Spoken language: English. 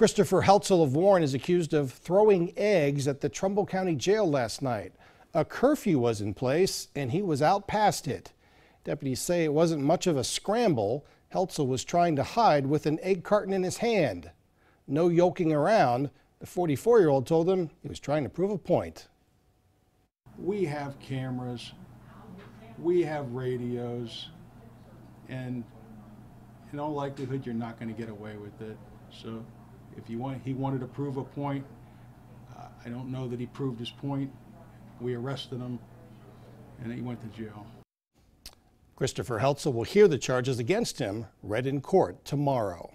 Christopher Heltzel of Warren is accused of throwing eggs at the Trumbull County Jail last night. A curfew was in place and he was out past it. Deputies say it wasn't much of a scramble. Heltzel was trying to hide with an egg carton in his hand. No yoking around. The 44 year old told them he was trying to prove a point. We have cameras, we have radios, and in all likelihood, you're not going to get away with it. So if you want, he wanted to prove a point. Uh, I don't know that he proved his point. We arrested him, and he went to jail. Christopher Heltzel will hear the charges against him read in court tomorrow.